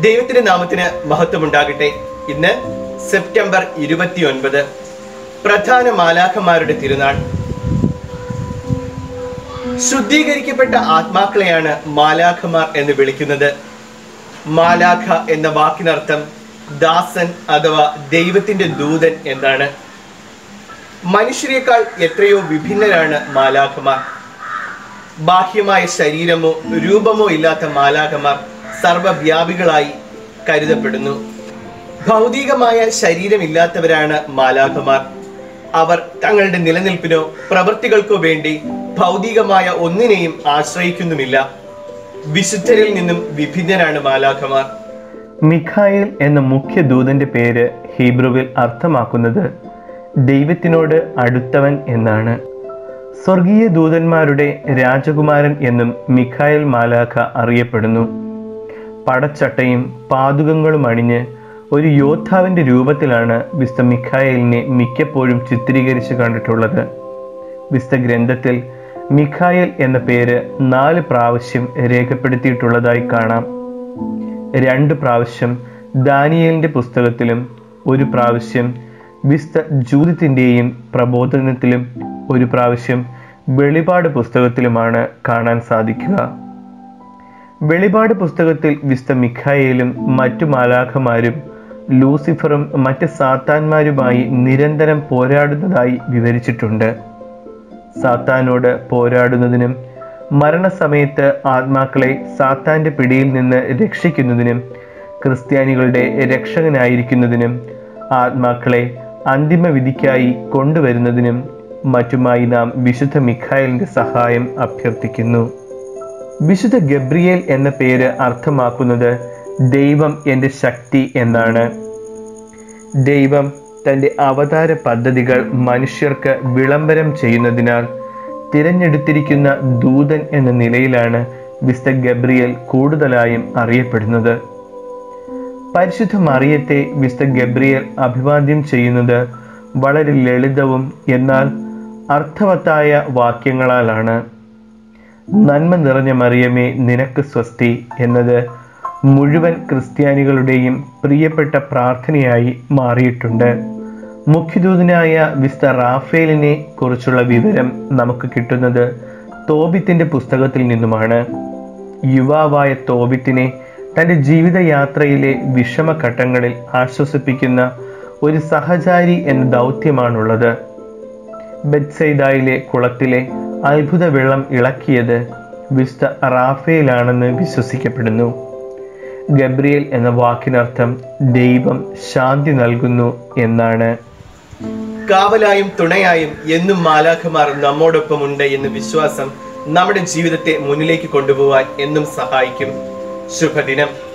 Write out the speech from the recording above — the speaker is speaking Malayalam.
ദൈവത്തിന്റെ നാമത്തിന് മഹത്വം ഉണ്ടാകട്ടെ ഇന്ന് സെപ്റ്റംബർ ഇരുപത്തിയൊൻപത് പ്രധാന മാലാഖമാരുടെ തിരുനാൾ. ശുദ്ധീകരിക്കപ്പെട്ട ആത്മാക്കളെയാണ് മാലാഖമാർ എന്ന് വിളിക്കുന്നത്. മാലാഖ എന്ന വാക്കിനർത്ഥം ദാസൻ അഥവാ ദൈവത്തിന്റെ ദൂതൻ എന്നാണ്. മനുഷ്യരെക്കാൾ എത്രയോ വിഭിന്നരാണ് മാലാഖമാർ. ബാഹ്യമായ ശരീരമോ രൂപമോ ഇല്ലാത്ത മാലാഖമാർ. സർവവ്യാപികളായി കരുതപ്പെടുന്നു. ഭൗതികമായ ശരീരമില്ലാത്തവരാണ് മാലാഖമാർ. അവർ തങ്ങളുടെ നിലനിൽപ്പിനോ പ്രവൃത്തികൾക്കോ വേണ്ടി ഭൗതികമായ ഒന്നിനെയും ആശ്രയിക്കുന്നുമില്ല. വിശുദ്ധരിൽ നിന്നും വിഭിന്നരാണ് മാലാഖമാർ. മിഖായിൽ എന്ന മുഖ്യ ദൂതന്റെ പേര് ഹീബ്രുവിൽ അർത്ഥമാക്കുന്നത് ദൈവത്തിനോട് അടുത്തവൻ എന്നാണ്. സ്വർഗീയ ദൂതന്മാരുടെ രാജകുമാരൻ എന്നും മിഖായൽ മാലാഖ അറിയപ്പെടുന്നു. പടച്ചട്ടയും പാതുകങ്ങളും അണിഞ്ഞ് ഒരു യോദ്ധാവിന്റെ രൂപത്തിലാണ് വിസ്ത മിഖായേലിനെ മിക്കപ്പോഴും ചിത്രീകരിച്ച് കണ്ടിട്ടുള്ളത്. വിസ്ത ഗ്രന്ഥത്തിൽ മിഖായൽ എന്ന പേര് നാല് പ്രാവശ്യം രേഖപ്പെടുത്തിയിട്ടുള്ളതായി കാണാം. രണ്ട് പ്രാവശ്യം ദാനിയേലിന്റെ പുസ്തകത്തിലും ഒരു പ്രാവശ്യം വിസ്ത ജൂതിത്തിന്റെയും പ്രബോധനത്തിലും ഒരു പ്രാവശ്യം വെളിപാട് പുസ്തകത്തിലുമാണ് കാണാൻ സാധിക്കുക. വെളിപാട് പുസ്തകത്തിൽ വിസ്ത മിഖായേലും മറ്റു മാലാഖമാരും ലൂസിഫറും മറ്റ് സാത്താന്മാരുമായി നിരന്തരം പോരാടുന്നതായി വിവരിച്ചിട്ടുണ്ട്. സാത്താനോട് പോരാടുന്നതിനും മരണസമയത്ത് ആത്മാക്കളെ സാത്താന്റെ പിടിയിൽ നിന്ന് രക്ഷിക്കുന്നതിനും ക്രിസ്ത്യാനികളുടെ രക്ഷകനായിരിക്കുന്നതിനും ആത്മാക്കളെ അന്തിമ വിധിക്കായി കൊണ്ടുവരുന്നതിനും മറ്റുമായി നാം വിശുദ്ധ മിഖായലിന്റെ സഹായം അഭ്യർത്ഥിക്കുന്നു. വിശുദ്ധ ഗബ്രിയേൽ എന്ന പേര് അർത്ഥമാക്കുന്നത് ദൈവം എന്റെ ശക്തി എന്നാണ്. ദൈവം തന്റെ അവതാര പദ്ധതികൾ മനുഷ്യർക്ക് വിളംബരം ചെയ്യുന്നതിനാൽ തിരഞ്ഞെടുത്തിരിക്കുന്ന ദൂതൻ എന്ന നിലയിലാണ് വിശുദ്ധ ഗബ്രിയേൽ കൂടുതലായും അറിയപ്പെടുന്നത്. പരിശുദ്ധ മറിയത്തെ വിശുദ്ധ ഗബ്രിയേൽ അഭിവാദ്യം ചെയ്യുന്നത് വളരെ ലളിതവും എന്നാൽ അർത്ഥവത്തായ വാക്യങ്ങളാലാണ്. നന്മ നിറഞ്ഞ മറിയമേ നിനക്ക് സ്വസ്തി എന്നത് മുഴുവൻ ക്രിസ്ത്യാനികളുടെയും പ്രിയപ്പെട്ട പ്രാർത്ഥനയായി മാറിയിട്ടുണ്ട്. മുഖ്യദൂതനായ വിസ്ത റാഫേലിനെ കുറിച്ചുള്ള വിവരം നമുക്ക് കിട്ടുന്നത് തോബിത്തിന്റെ പുസ്തകത്തിൽ നിന്നുമാണ്. യുവാവായ തോബിത്തിനെ തന്റെ ജീവിതയാത്രയിലെ വിഷമഘട്ടങ്ങളിൽ ആശ്വസിപ്പിക്കുന്ന ഒരു സഹചാരി എന്ന ദൗത്യമാണുള്ളത്. ബെറ്റ്സൈദായിലെ കുളത്തിലെ അത്ഭുത വെള്ളം ഇളക്കിയത് വിസ്ത റാഫേലാണെന്ന് വിശ്വസിക്കപ്പെടുന്നു. ഗബ്രിയേൽ എന്ന വാക്കിനർത്ഥം ദൈവം ശാന്തി നൽകുന്നു എന്നാണ്. കാവലായും തുണയായും എന്നും മാലാഖമാർ നമ്മോടൊപ്പം ഉണ്ട് എന്ന വിശ്വാസം നമ്മുടെ ജീവിതത്തെ മുന്നിലേക്ക് കൊണ്ടുപോകാൻ എന്നും സഹായിക്കും. ശുഭദിനം.